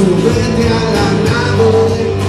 súbete a la nave.